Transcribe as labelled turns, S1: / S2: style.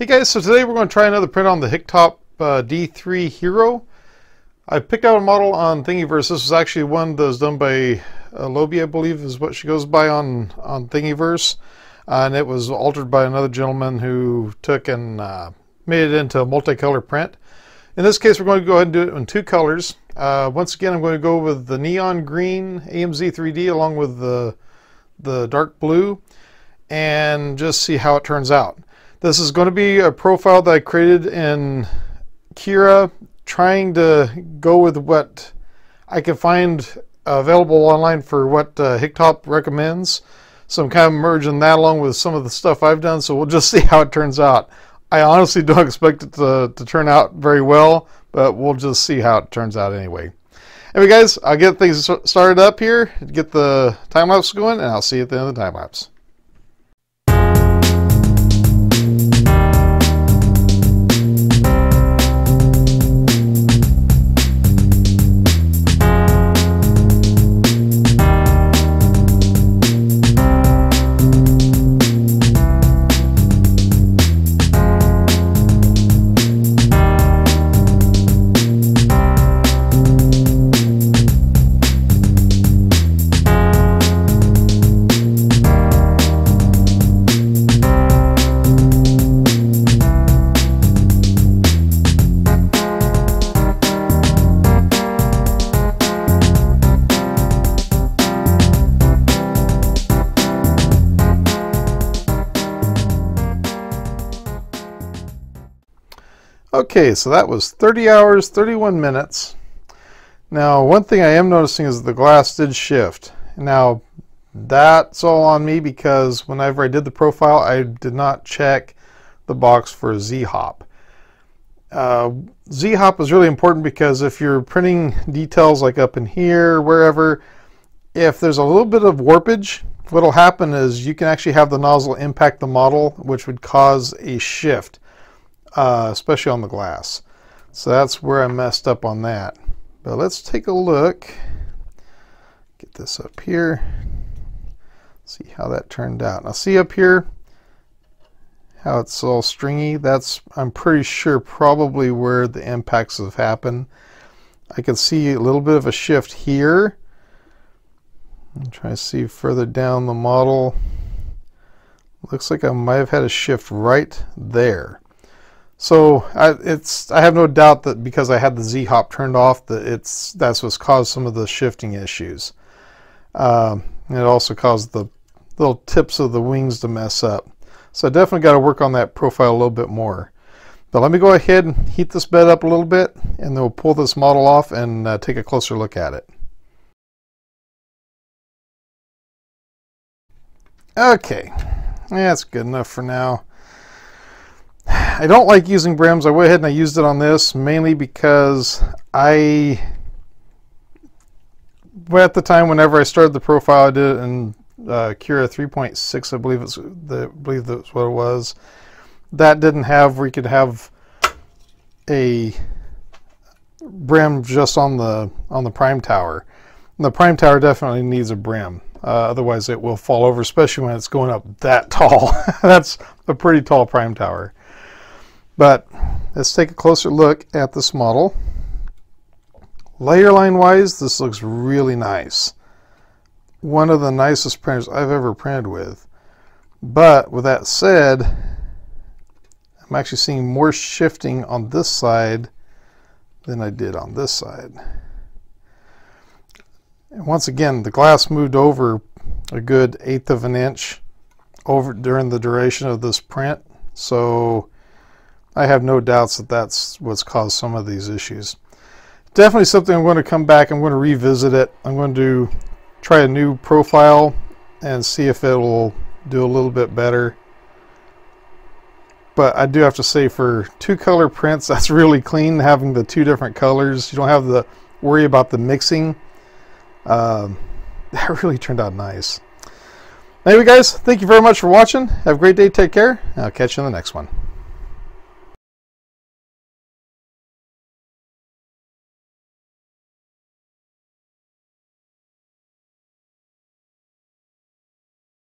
S1: Hey guys, so today we're going to try another print on the Hictop uh, D3 Hero. I picked out a model on Thingiverse. This was actually one that was done by uh, I believe is what she goes by on, on Thingiverse. And it was altered by another gentleman who took and uh, made it into a multicolor print. In this case, we're going to go ahead and do it in two colors. Uh, once again, I'm going to go with the neon green AMZ 3D along with the, the dark blue and just see how it turns out. This is going to be a profile that I created in Cura, trying to go with what I can find available online for what uh, Hictop recommends. So I'm kind of merging that along with some of the stuff I've done, so we'll just see how it turns out. I honestly don't expect it to, to turn out very well, but we'll just see how it turns out anyway. Anyway guys, I'll get things started up here, get the time lapse going, and I'll see you at the end of the time lapse. Okay, so that was 30 hours, 31 minutes. Now, one thing I am noticing is the glass did shift. Now, that's all on me because whenever I did the profile, I did not check the box for Z-Hop. Uh, Z-Hop is really important because if you're printing details like up in here, wherever, if there's a little bit of warpage, what'll happen is you can actually have the nozzle impact the model, which would cause a shift uh, especially on the glass. So that's where I messed up on that. But let's take a look. Get this up here. See how that turned out. Now see up here how it's all stringy. That's, I'm pretty sure, probably where the impacts have happened. I can see a little bit of a shift here. I'm trying to see further down the model. Looks like I might have had a shift right there. So I, it's I have no doubt that because I had the Z hop turned off that it's that's what's caused some of the shifting issues. Um, it also caused the little tips of the wings to mess up. So I definitely got to work on that profile a little bit more. But let me go ahead and heat this bed up a little bit and then we'll pull this model off and uh, take a closer look at it. Okay, that's good enough for now. I don't like using brims. I went ahead and I used it on this mainly because I, at the time whenever I started the profile, I did it in uh, Cura 3.6, I believe it's the, I believe that's what it was. That didn't have where you could have a brim just on the on the prime tower. And the prime tower definitely needs a brim. Uh, otherwise, it will fall over, especially when it's going up that tall. That's a pretty tall prime tower. But let's take a closer look at this model. Layer line wise, this looks really nice. One of the nicest printers I've ever printed with. But with that said, I'm actually seeing more shifting on this side than I did on this side. And once again, the glass moved over a good eighth of an inch over during the duration of this print. So I have no doubts that that's what's caused some of these issues. Definitely something I'm going to come back. I'm going to revisit it. I'm going to try a new profile and see if it will do a little bit better. But I do have to say for two color prints, that's really clean having the two different colors. You don't have to worry about the mixing. Um, that really turned out nice. Anyway, guys, thank you very much for watching. Have a great day. Take care. I'll catch you in the next one.